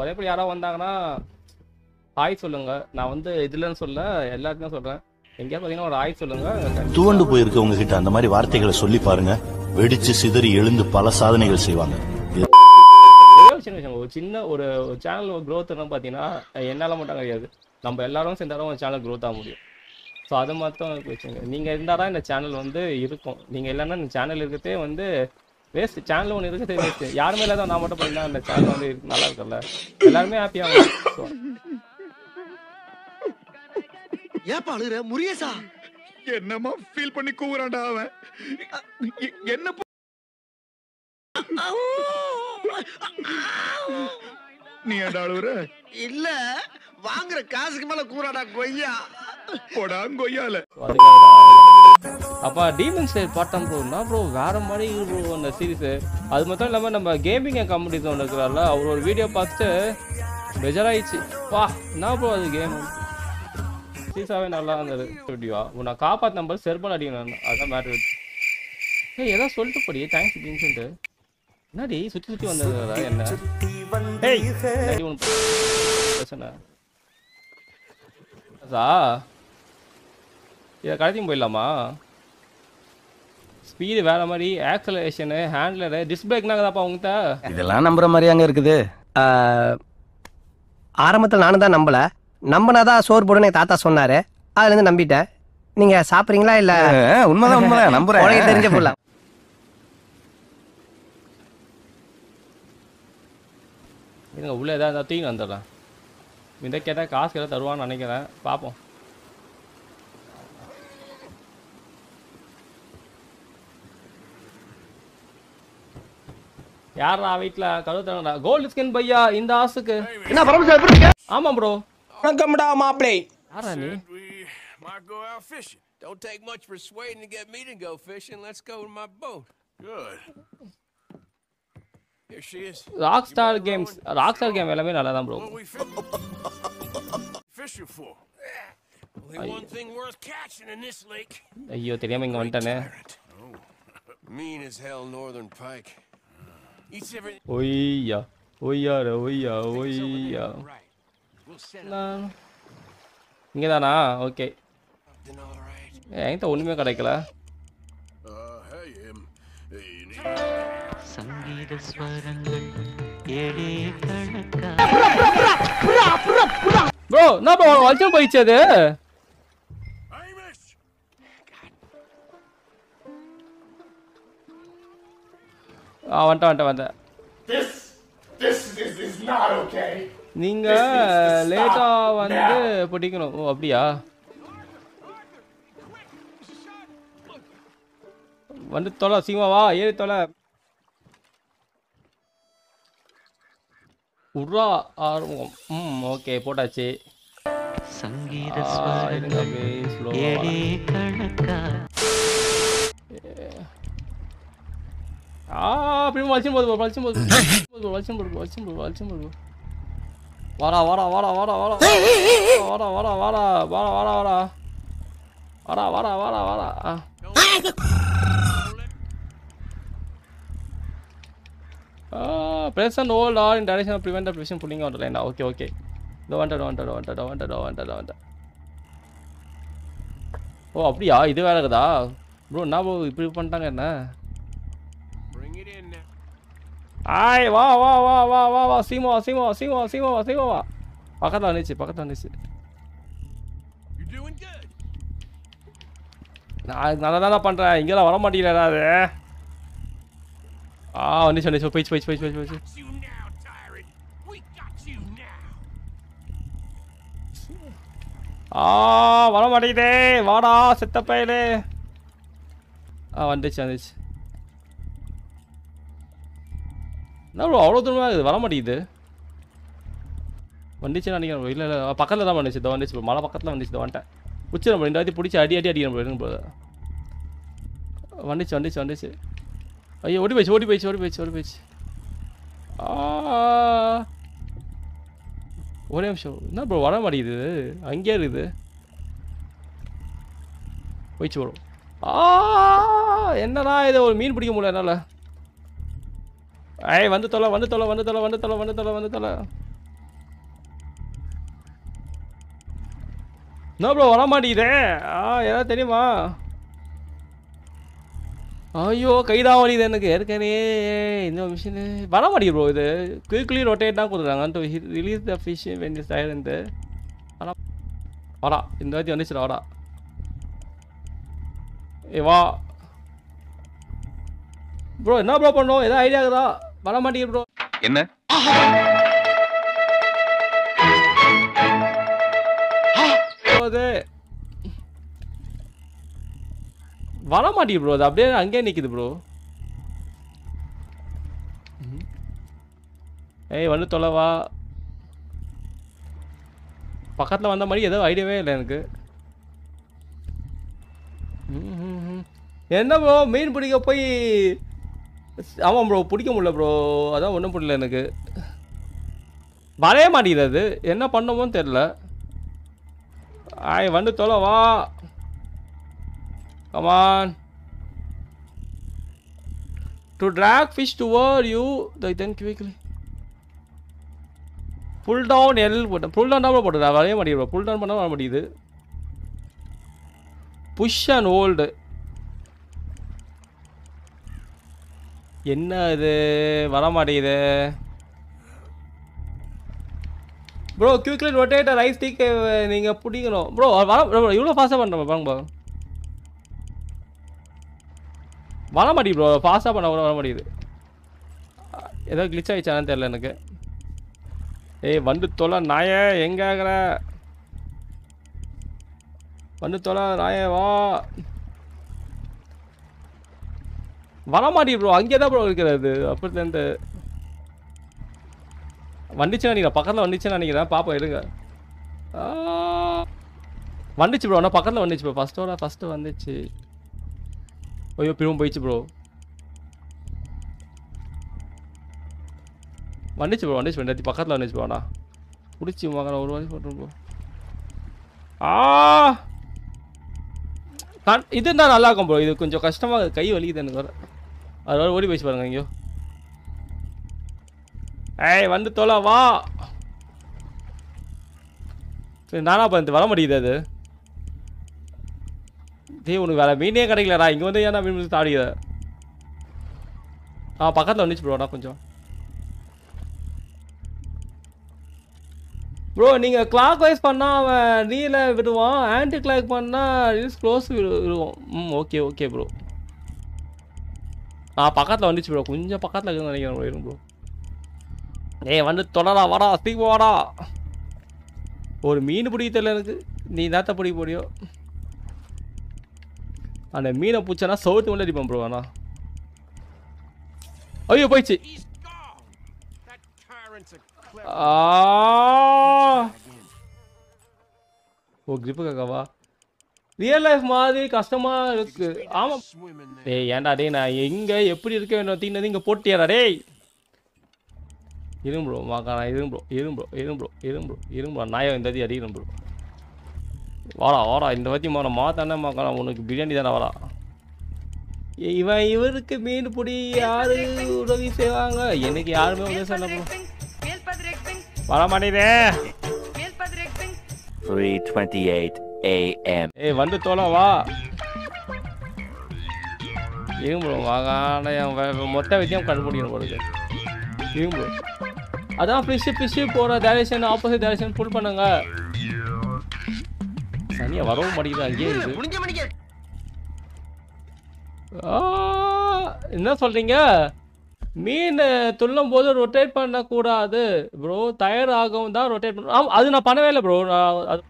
ஒரே பேர் யாராவது வந்தாங்கன்னா ஹாய் சொல்லுங்க. நான் வந்து இதுலன்னு சொல்ல எல்லாருக்கும் சொல்றேன். எங்கேயாவது பார்த்தீங்கன்னா ஒரு ஹாய் சொல்லுங்க. துவண்டு போயிருக்கவங்க கிட்ட அந்த மாதிரி வார்த்தைகளை சொல்லி பாருங்க. வெடிச்சு சிதறி எழுந்து பல சாதனைகள் செய்வாங்க. ஒரே சின்ன ஒரு சின்ன ஒரு சேனல் growth என்ன பார்த்தீங்கன்னா என்னால் மட்டும் கிடையாது. நம்ம எல்லாரும் சேர்ந்தாலும் ஒரு சேனல் growth ஆக முடியும். ஸோ அதை மட்டும் வச்சுங்க நீங்கள் இருந்தால் தான் இந்த சேனல் வந்து இருக்கும். நீங்கள் இல்லைன்னா இந்த சேனல் இருக்கிறதே வந்து வேஸ்ட் சேனல் ஒன்று இருக்கிறதே வேஸ்ட் யாருமே இல்லாத நான் மட்டும் பண்ணா இந்த சேனல் வந்து நல்லா இருக்குல்ல எல்லாருமே ஹாப்பியாக ஏப்பா அழுகுற? முரியசா என்னமா ஃபீல் பண்ணி கூவுறான்டா அவன். என்ன நீ ஏன்டா அழுவுற இல்ல வாங்குற காசுக்கு மேல கூறாடா கொய்யா. போடா கொய்யால. அப்ப டீமன் ஸ்லேயர் பார்த்தோம் ப்ரோனா ப்ரோ வேற மாதிரி ப்ரோ அந்த சீரிஸ் அது மட்டும் இல்லாம நம்ம கேமிங் கம்பெனி ஒன்று இருக்கிறார்ல அவர் ஒரு வீடியோ பார்த்துட்டு பெஜராயிடுச்சு. வா என்ன ப்ரோ அது கேம் சீரிஸாவே நல்லா இருந்தது. வீடியோ உன்னை காப்பாத்த நம்பர் செருப்பால் அடிக்கணும். அதான் மேட்ரு ஏய் ஏதோ சொல்லிட்டு போடி. தேங்க்ஸ் அப்படின்னு சொல்லிட்டு என்னடி சுத்தி சுத்தி வந்தது என்ன? பிரச்சனை சா இதை கடத்தியும் போயிடலாமா? ஸ்பீடு வேற மாதிரி ஆக்சலேஷனு ஹேண்ட்லரு டிஸ்பிளேக்னாங்கதாப்பா உங்ககிட்ட? இதெல்லாம் நம்புற மாதிரி அங்க இருக்குது. ஆரம்பத்தில் நானும் தான் நம்பல. நம்பினாதான் சோறு போடுன்னு என் தாத்தா சொன்னாரு. அதுல இருந்து நம்பிட்டேன். நீங்க சாப்பிடுறீங்களா இல்ல? உண்மைதான் உண்மைதான். உனக்கு நம்புறேன் தெரிஞ்ச புள்ள இருங்க உள்ளே ஏதாவது இருந்தால் தூக்கி வந்துடுறேன். இந்த கேட்டால் காசு கேட்டால் தருவான்னு நினைக்கிறேன். பார்ப்போம். யாரா வீட்டில் கதவு தரங்கடா கோல்டு ஸ்கின் பையா இந்த ஆசுக்கு என்ன பரமசிவம் எப்படி இருக்க? ஆமாம் ப்ரோ வணக்கம்டா மாப்பிளை யாரா நீ We might go out fishing. Don't take much persuading to get me to go fishing. Let's go to my boat. Good. Here she is. Rockstar Games Rockstar Game எல்லாமே நல்லா தான் bro What are we fi- fishing for? Only one thing worth catching in this lake. ஐயோ தெரியாம இங்கே வந்துட்டானே Mean as hell northern pike. Each every. Oia, oia, oia, oia. இங்கே தானா okay என்கிட்ட ஒன்றுமே கிடைக்கல. சங்கீத ஸ்வரங்கள் ஏழே கணக்கா? அது? ஆ வந்துட்டேன் வந்துட்டேன் வந்துட்டேன். This, this, this is not okay. நீங்க லேட்டா வந்து பிடிக்கணும். ஓ அப்படியா? வந்து தொலை சீமா வா ஏறி தொலை. உட்ரா ஆர்வம். ம் ஓகே போட்டாச்சு. சங்கீத ஆ, அப்படியே வலிச்சும் போது வலிச்சும் போது வலிச்சும் போது வலிச்சும் போது வலிச்சும் போது வாடா வாடா வாடா வாடா வாடா. வாடா வாடா வாடா வாடா வாடா வாடா. வாடா வாடா வாடா வாடா. ஆ. Present hold all in direction prevent prevention pulling out line okay okay இதோ வந்துட்டேன் வந்துட்டேன் வந்துட்டேன் வந்துட்டேன் வந்துட்டேன் வந்துட்டேன் ஓ அப்படியா? இது வேற இருக்குதா? ப்ரோ என்ன ப்ரோ இப்படி பண்ணிட்டாங்க என்ன? Ay, vamos, vamos, vamos, vamos, vamos, sí, vamos, sí, vamos, sí, vamos, sí, vamos, sí, vamos. Pakadan içi, pakadan içi. நான் நல்லா தானே பண்ணுறேன் இங்கெல்லாம் வர மாட்டேங்கிறா அது. ஆ வந்துச்சு வந்துச்சு போயிச்சு போயிச்சு போயிச்சு போயிச்சு. போயிச்சு ஆ வர மாட்டேங்குதே. வாடா செத்த பையலே. ஆ வந்துச்சு வந்துச்சு. என்ன ப்ரோ அவ்வளோ தூரமாக இருக்குது? வர மாட்டேங்குது. வந்துச்சு நினைக்கிறேன் இல்லை இல்லை பக்கத்தில் தான் வந்துச்சு. இதை வந்துச்சு bro. மலை பக்கத்தில் வந்துச்சு இதை வந்துட்டேன். உச்சி நம்ம ரெண்டு வாட்டி பிடிச்சி அடி அடி அடிக்கிறோம் bro. போது வந்துச்சு வந்துச்சு வந்துச்சு. ஐயோ ஓடி போயிடுச்சு ஓடி போயிடுச்சு ஓடி போயிடுச்சு ஓடி போயிடுச்சு. ஒரே நிமிஷம் என்ன ப்ரோ வர மாட்டேங்குது. அங்கேயே இருக்குது. போயிடுச்சு வரும் ஆ. என்னடா இதை? ஒரு மீன் பிடிக்க முடியல என்னால். ஐய் வந்து தொலை வந்து தொலை வந்து தொலை வந்து தொலை வந்து தொலை வந்து தொலை. என்ன ப்ரோ வர மாட்டேங்குதே? ஆ ஏதாவது தெரியுமா? ஐயோ கைதான் வலியுது எனக்கு ஏற்கனவே. இந்த மிஷினு வர மாட்டேங்குது ப்ரோ இது. குயிக்லி ரொட்டேட் தான் கொடுக்குறாங்க. ரிலீஸ் த ஃபிஷ் வெண்டி ஸ்டைல் இருந்து வரா. இந்த வாட்டி வந்துச்சுடா வரா ஏ வா. ப்ரோ என்ன ப்ரோ பண்ணோம்? எதாவது ஐடியா இருக்குதா? வர மாட்டேங்குது ப்ரோ என்ன? வர மாட்டேங்குது ப்ரோ அது அப்படியே அங்கேயே நிக்குது ப்ரோ ஏய் வந்து தொலைவா பக்கத்தில் வந்த மாதிரி ஏதோ ஐடியாவே இல்லை எனக்கு. என்ன ப்ரோ மீன் பிடிக்க போய் ஆமாம் ப்ரோ பிடிக்க முடியல ப்ரோ அதான் ஒன்றும் புரியல எனக்கு. வரைய மாட்டேங்குது அது. என்ன பண்ணமோ தெரில ஆய் வந்து தொலை வா. Come on to drag fish toward you the then quickly pull down L போட்டேன் புல் டவுன் தான் போட்டது வரைய மாட்டேங்குது புல் டவுன் பண்ணால் வர மாட்டேங்குது. புஷ் அண்ட் ஓல்டு என்ன இது? வர மாட்டேங்குது bro quickly rotator right stick நீங்கள் பிடிக்கணும். ப்ரோ வர இவ்வளோ ஃபாஸ்ட்டாக பண்ணுறோம் பாருங்க ப்ரோ வர மாட்டேங்குது ப்ரோ ஃபாஸ்ட்டாக பண்ண கூட வர மாட்டேங்குது ஏதோ கிளிச் ஆகிடுச்சானு தெரில எனக்கு. ஏய் வந்து தொலை நாய எங்கே ஆகிற வண்டு தொலை நாய வா. வரமாட்டி ப்ரோ அங்கே தான் ப்ரோ இருக்கிறது அப்படிலேருந்து வந்துச்சுன்னு நினைக்கிறேன். பக்கத்தில் வந்துச்சுன்னு நினைக்கிறேன். பாப்போம் இருங்க வந்துச்சு ப்ரோ ஆனால் பக்கத்தில் வந்துச்சு ப்ரோ ஃபஸ்ட்டோட ஃபஸ்ட்டு வந்துச்சு. ஐயோ பிரிவும் போயிடுச்சு ப்ரோ வந்துச்சு ப்ரோ வந்துச்சு ரெண்டாயிரத்தி பக்கத்தில் வந்துச்சு ப்ரோ அண்ணா பிடிச்சி மகன ஒரு வாட்டி போட்டு ப்ரோ ஆ. இது தான் நல்லாயிருக்கும் ப்ரோ இது கொஞ்சம் கஷ்டமாக கை வலிக்குது எனக்கு வர அது வர ஓடி போயிடுச்சு பாருங்க ஐயோ ஏய் வந்து தொலை வா. சரி நானா பார்த்து வர மாட்டேங்குது அது? டேய் உனக்கு வேற மீனே கிடைக்கலடா. இங்கே வந்து ஏன்னா மீன் பிடிச்சி தாடிக்கிற ஆ பக்கத்தில் வந்துச்சு ப்ரோடா கொஞ்சம். ப்ரோ நீங்கள் கிளாக் வைஸ் பண்ணால் அவன் நீல விடுவான். ஆன்டி கிளாக் பண்ணால் ரீல்ஸ் க்ளோஸ் விடுவோம் ம் ஓகே ஓகே ப்ரோ ஆ பக்கத்தில் வந்துச்சு ப்ரோ கொஞ்சம் பக்கத்தில் இருக்குன்னு நினைக்கிறேன் ப்ரோ ப்ரோ ஏய் வந்து தொடரா வாடா சீக்கிரம் வாடா. ஒரு மீன் பிடிக்க தெரியல எனக்கு. நீ நேத்த பிடிக்க போடியோ அந்த மீனை பிடிச்சனா சவுத்து மட்டும் அடிப்பேன் ப்ரோ வேணா ஐயோ போயிடுச்சு. ஓ கிரிப்பு காக்காவா ரியல் லைஃப் மாதிரி கஷ்டமா இருக்கு. ஆமா. swimming there. டேய் ஏன்டா டேய் நான் எங்க எப்படி இருக்க வேண்டும் தீனது இங்க போட்டியாடா டேய். இருங்க ப்ரோ மாக்கா நான் இருங்க ப்ரோ இருங்க ப்ரோ இருங்க ப்ரோ இருங்க ப்ரோ இருங்க ப்ரோ நாயம் இந்த வாட்டி அடிக்கிறேன் ப்ரோ வாடா வாடா இந்த வாட்டி மா மா தானே மாக்கா உனக்கு பிரியாணி தானே வாடா. ஏய், இவன் இவருக்கு மீன் பிடி யாரு உதவி செய்வாங்க? எனக்கு யாருமே உதவி செய்யல ப்ரோ வர மாட்டேதே 3:28 a.m. ஏய் வந்து தோலை வா. இருங்க ப்ரோ வாகான மொத்த வித்தியம் கண்டுபிடிக்கணும் போடுது இருங்க ப்ரோ அதான் ஃபிஷ்ஷு ஃபிஷ்ஷு போகிற டேரக்ஷன் ஆப்போசிட் டேரக்ஷன் புல் பண்ணுங்க. சனியா வரவும் மாட்டேங்குது அங்கேயே இருக்கு. என்ன சொல்றீங்க? மீன் துள்ளும் போது ரொட்டேட் பண்ணக்கூடாது. ப்ரோ டயர் ஆகவும் தான் ரொட்டேட் பண்ண அது நான் பண்ணவே இல்லை ப்ரோ அது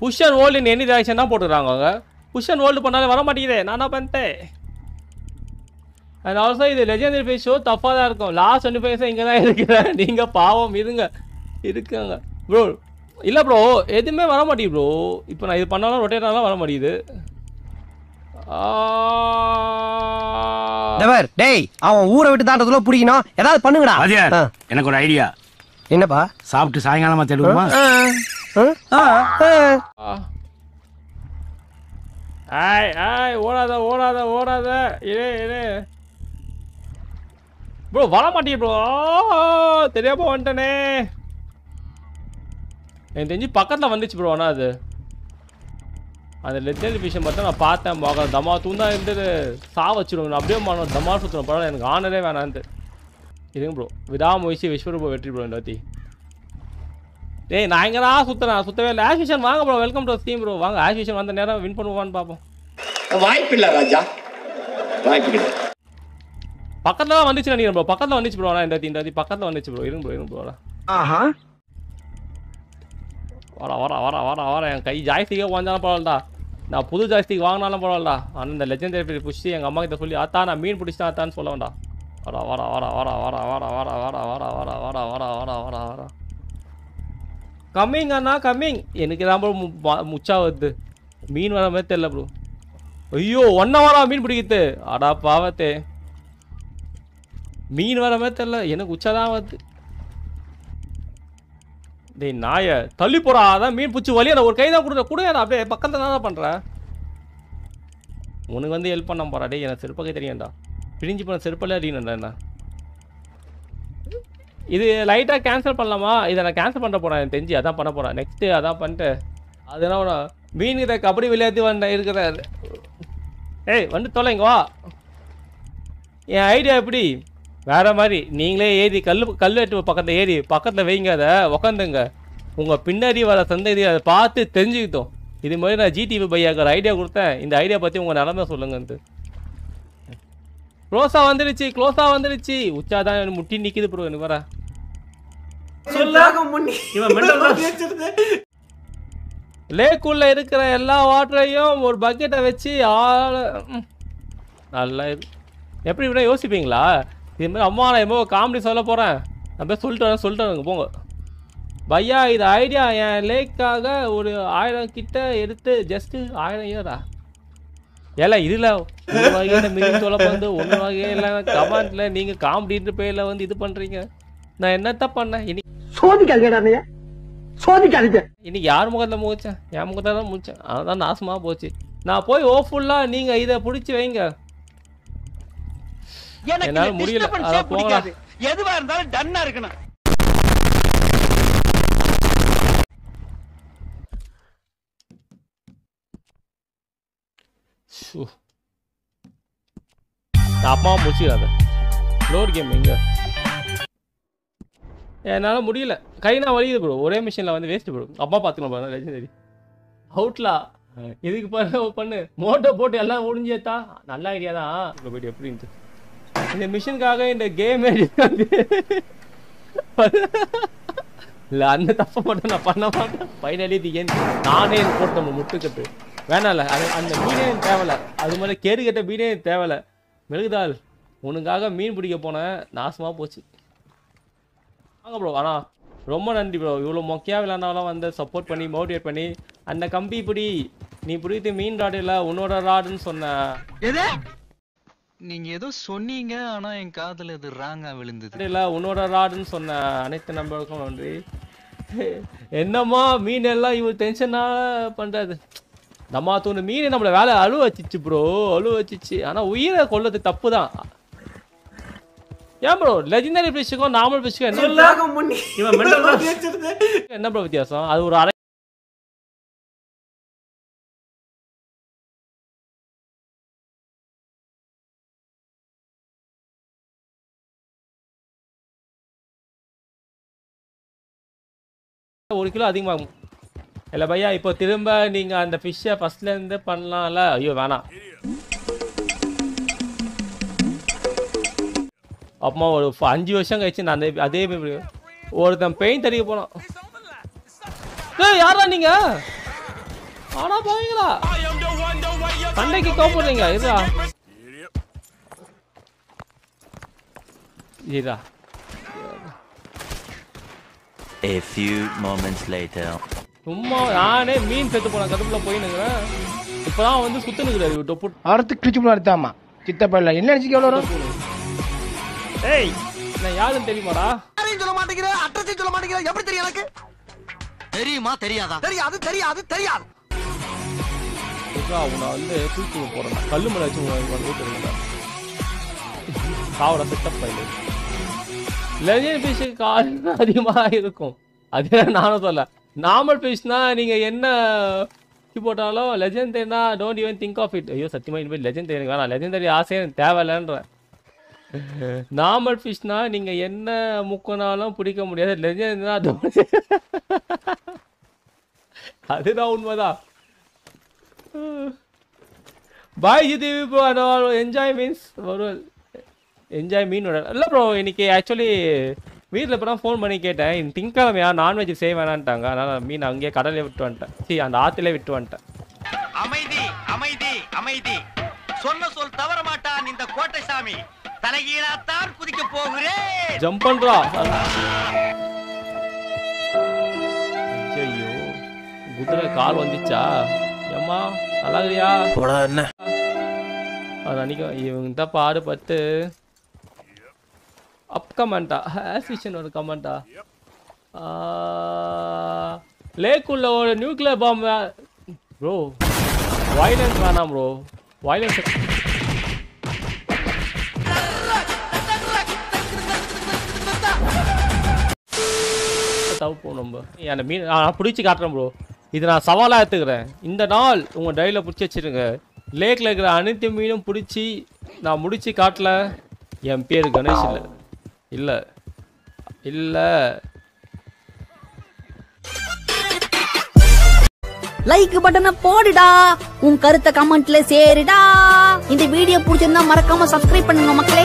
push and hold in any direction தான் போட்டுருக்காங்க அவங்க. புஷ் அண்ட் ஹோல்டு பண்ணாலே வர மாட்டேங்குதே நான் என்ன பண்ணிட்டேன் அண்ட் ஆல்சோ இது லெஜெண்டரி ஃபேஸ் ஷோ தப்பாக தான் இருக்கும். லாஸ்ட் டுவெண்ட்டி ஃபைவ் இங்கே தான் இருக்கிறேன் நீங்கள் பாவம் இருங்க. இருக்குங்க. ப்ரோ இல்லை ப்ரோ எதுவுமே வர மாட்டேங்குது ப்ரோ இப்போ நான் இது பண்ணாலும் ரொட்டேட் ஆனாலும் வர மாட்டேங்குது டேய் அவன் ஊரை விட்டு தாண்டதுல பிடிக்கணும். ஏதாவது பண்ணுங்கடா. எனக்கு ஒரு ஐடியா என்னப்பா? சாப்பிட்டு சாயங்காலமா தேடுவோமா. ஆய் ஆய் ஓடாத ஓடாத ஓடாத. இரு இரு. ப்ரோ வர மாட்டேங்க ப்ரோ. தெரியாம வந்துட்டனே. எனக்கு தெரிஞ்சு பக்கத்தில் வந்துச்சு ப்ரோ ஆனால் அது. அந்த லெஜெண்ட் விஷயம் பார்த்தா நான் பார்த்தேன் மக தமா தூந்தா இருந்தது. சா வச்சிருவேன் நான் அப்படியே மானோம் தமா சுற்றுவேன் படம் எனக்கு ஆனதே வேணான்ட்டு. இருங்க ப்ரோ. விடாமுயற்சி விஸ்வரூப வெற்றி ப்ரோ இந்த வாத்தி டேய் நான் எங்கடா சுத்துறேன் சுத்தவே இல்லை ஆஷ் விஷன் வாங்க bro welcome to steam bro வாங்க ஆஷ் விஷன் வந்த நேரம் வின் பண்ணுவான்னு பார்ப்போம் வாய்ப்பில்லை ராஜா வாய்ப்பு பக்கத்துல தான் வந்துச்சு நினைக்கிறேன் ப்ரோ பக்கத்துல வந்துச்சு ப்ரோ இந்த இந்த பக்கத்துல வந்துச்சு ப்ரோ இருங்க ப்ரோ இருங்க ப்ரோ ஆஹா வர வர வர வர வர என் கை ஜாய்ஸ்டிக்கே வாங்கினாலும் பரவாயில்லடா நான் புது ஜாய்ஸ்டிக் வாங்கினாலும் பரவாயில்லடா ஆனால் இந்த லெஜெண்டரி பிடிச்சி எங்கள் அம்மா கிட்ட சொல்லி ஆத்தா நான் மீன் பிடிச்சிட்டேன் ஆத்தான்னு சொல்ல வேண்டாம் வர வர வர வர வர வர வர வர வர வர வர வர வர வர வர கம்மிங் அண்ணா கம்மிங் எனக்கு தான் ப்ரோ முச்சா வருது. மீன் வர மாதிரி தெரில ப்ரோ ஐயோ ஒன் ஹவரா மீன் பிடிக்குது. அடா பாவத்தே. மீன் வர மாதிரி தெரில எனக்கு உச்சா தான் வருது. டேய் நாய தள்ளி போறா அதான் மீன் பிடிச்சி வழியா ஒரு கை தான் கொடுத்த கொடுங்க அப்படியே பக்கத்தில் தான் பண்ணுறேன் உனக்கு வந்து ஹெல்ப் பண்ண போறா. டேய் எனக்கு செருப்பக்கே தெரியும்டா பிரிஞ்சு போன செருப்பெல்லாம் அடிக்கணும்டா என்ன இது லைட்டாக கேன்சல் பண்ணலாமா? இதை நான் கேன்சல் பண்ண போகிறேன் எனக்கு தெரிஞ்சு அதான் பண்ண போகிறேன் நெக்ஸ்ட்டு அதான் பண்ணிட்டு அதனால மீன் இதை கபடி விளையாட்டு வந்த இருக்கிறாரு. ஏய் வந்து தொலைங்க வா. என் ஐடியா எப்படி? வேறு மாதிரி நீங்களே ஏறி கல் கல் வெட்டு பக்கத்தில் ஏறி பக்கத்தில் வைங்க அதை உக்காந்துங்க. உங்கள் பின்னாடி வர சந்ததி அதை பார்த்து தெரிஞ்சுக்கிட்டோம். இது மாதிரி நான் ஜிடிவி பையாக்கு ஒரு ஐடியா கொடுத்தேன். இந்த ஐடியா பற்றி உங்கள் நிலமை சொல்லுங்கன்ட்டு க்ளோஸாக வந்துடுச்சு க்ளோஸாக வந்துடுச்சு. உச்சா தான் முட்டி நிற்கிது ப்ரோ எனக்கு வர லேக்குள்ள இருக்கிற எல்லா வாட்டரையும் ஒரு பக்கெட்டை வச்சு ஆள. நல்லா இருக்கு எப்படி இப்படி யோசிப்பீங்களா? இது மாதிரி அம்மா நான் எவ்வளோ காமெடி சொல்ல போகிறேன் நான் போய் சொல்லிட்டு வரேன் சொல்லிட்டு வரேங்க போங்க. பையா இது ஐடியா என் லேக்காக ஒரு ஆயிரம் கிட்ட எடுத்து ஜஸ்ட்டு ஆயிரம் ஏதா ஏல இதில் ஒரு வகையில் மினி சொல்ல வந்து ஒன்று வகையில் கமெண்ட்டில் நீங்கள் காமெடின்ற பேரில் வந்து இது பண்ணுறீங்க நான் என்னத்த பண்ணேன்? இனி சோதிக்காதீங்க சோதிக்காதீங்க. இன்னைக்கு யார் முகத்தில் முகச்சேன் என் முகத்தை தான் முடிச்சேன் அதான் நாசமாக போச்சு. நான் போய் ஓஃபுல்லாக நீங்கள் இதை பிடிச்சி வைங்க. என்னால முடியல. அதான் போகலாம். எதுவா இருந்தாலும் டன்னா இருக்கணும். அப்பாவும் முடிச்சிடாத. லோட் கேம் எங்க? என்னால் முடியல. கை நான் வலியுது ப்ரோ ஒரே மிஷினில் வந்து வேஸ்ட் ப்ரோ அப்பா பார்த்துக்கலாம் பாருங்க லெஜெண்டரி அவுட்லா இதுக்கு பண்ணு பண்ணு. மோட்டோ போட்டு எல்லாம் முடிஞ்சேத்தா நல்ல ஐடியா தான். போயிட்டு எப்படின்ட்டு இந்த மிஷினுக்காக இந்த கேம் இல்லை அந்த தப்பை மட்டும் நான் பண்ண மாட்டேன். ஃபைனலி தி நானே போட்டோம் முட்டுக்கட்டு. வேணாம்ல அது அந்த மீனே தேவையில்ல. அது மாதிரி கேடு கட்ட மீனே தேவையில்ல. மெழுகுதாள் உனக்காக மீன் பிடிக்க போனேன். நாசமாக போச்சு. வாங்க ப்ரோ ஆனால் ரொம்ப நன்றி ப்ரோ இவ்வளோ மொக்கையாக விளையாண்டாலும் வந்து சப்போர்ட் பண்ணி மோட்டிவேட் பண்ணி அந்த கம்பி பிடி. நீ பிடித்து மீன் ராடு இல்லை உன்னோட ராடுன்னு சொன்ன. நீங்க ஏதோ சொன்னீங்க ஆனா என் காதுல இது ராங்கா விழுந்தது. இல்லை உன்னோட ராடுன்னு சொன்ன அனைத்து நண்பர்களுக்கும் நன்றி. என்னம்மா மீன் எல்லாம் இவள் டென்ஷனாக பண்ணுறது நம்ம தூணு மீன் நம்மளை வேலை அழுவ வச்சிச்சு ப்ரோ அழுவ வச்சிச்சு ஆனால் உயிரை கொல்றது தப்பு தான் ஏன் ப்ரோ லெஜெண்டரி ஃபிஷ்ஷுக்கும் நார்மல் ஃபிஷ்ஷுக்கும் என்ன என்ன ப்ரோ வித்தியாசம்? அது ஒரு அரை ஒரு கிலோ அதிகமாகும். இல்லை பையா இப்போ திரும்ப நீங்கள் அந்த ஃபிஷ்ஷை ஃபஸ்ட்லேருந்து பண்ணலாம்ல? ஐயோ வேணாம். அப்புறமா ஒரு அஞ்சு வருஷம் கழிச்சு நான் அந்த அதே மாதிரி ஒருத்தன் பெயிண்ட் அடிக்க போனான். ஏய் யாரா நீங்க? ஆனா பாவீங்களா? சண்டைக்கு கோப்படுறீங்க இதா இதா A few moments later. சும்மா நானே மீன் செத்து போன கதுப்புல போயினுங்கிறேன் இப்பதான் வந்து சுத்துனுக்குறாரு டொப்பு. அறுத்து கிழிச்சு போன அறுத்தாமா சித்தப்பா இல்ல. என்ன நினைச்சு எவ்வளோ வரும் ஏய் நான் யாருன்னு தெரியுமாடா? யாரையும் சொல்ல மாட்டேங்கிற? அட்ரஸையும் சொல்ல மாட்டேங்கிற? எப்படி தெரியும் எனக்கு? தெரியுமா தெரியாதா? தெரியாது தெரியாது தெரியாது. உன்னை வந்து தூக்கி போடுறேன் கல்லு மேல வச்சு வீட்டு இருக்கா சாவட செட்டப் பையன் லெஜண்ட் ஃபிஷ்ஷுக்கு கால் அதிகமாக இருக்கும். அதே நானும் சொல்ல. நார்மல் ஃபிஷ்னா நீங்க என்ன போட்டாலும் லெஜெண்டரினா don't even think of it ஐயோ சத்தியமா இனிமேல் லெஜெண்டரி எனக்கு வேணாம். லெஜெண்டரி ஆசையே தேவையில்லைன்றேன். நார்மல் ஃபிஷ்னா நீங்க என்ன முக்கனாலும் பிடிக்க முடியாது. லெஜெண்ட்னா அதுதான் உண்மைதான். பாய் ஜிதி என்ஜாய் மீன்ஸ் ஒரு என்ஜாய் மீனோட இல்லை ப்ரோ இன்னைக்கு ஆக்சுவலி வீட்டில் இப்போ தான் ஃபோன் பண்ணி கேட்டேன். திங்கக்கிழமையா நான்வெஜ் செய்ய வேணான்ட்டாங்க. அதனால் மீன் அங்கேயே கடலே விட்டு வந்துட்டேன். சரி அந்த ஆற்றுல விட்டு வந்துட்டேன். அமைதி அமைதி அமைதி. சொன்ன சொல் தவற மாட்டான் இந்த கோட்டை சாமி. தலைகீழாத்தான் குதிக்க போகிறேன். ஜம்ப் பண்றா. ஐயோ குதிரை கால் வந்துச்சா? ஏம்மா நல்லா இருக்கியா என்ன? அது அன்னைக்கு இவங்க தான் பாடுபட்டு அப் கமெண்டா ஹேசிஷன் ஒரு கமெண்டா லேக்குள்ள ஒரு நியூக்ளியர் பாம் ப்ரோ வயலன்ஸ் வேணாம் ப்ரோ வயலன்ஸ் தவிப்போம் நம்ம. அந்த மீன் நான் பிடிச்சி காட்டுறேன் ப்ரோ இது நான் சவாலாக எடுத்துக்கிறேன். இந்த நாள் உங்கள் டைரியில் பிடிச்சி வச்சிருங்க. லேக்கில் இருக்கிற அனைத்து மீனும் பிடிச்சி நான் முடிச்சு காட்டல. என் பேர் கணேஷ் இல்லை. இல்லை. இல்லை. லைக் பட்டனை போடுடா. உன் கருத்தை கமெண்ட்ல சேருடா. இந்த வீடியோ பிடிச்சிருந்தா மறக்காம சப்ஸ்கிரைப் பண்ணுங்க மக்களே.